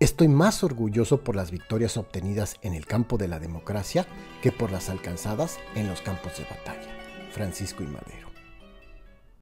Estoy más orgulloso por las victorias obtenidas en el campo de la democracia que por las alcanzadas en los campos de batalla. Francisco y Madero.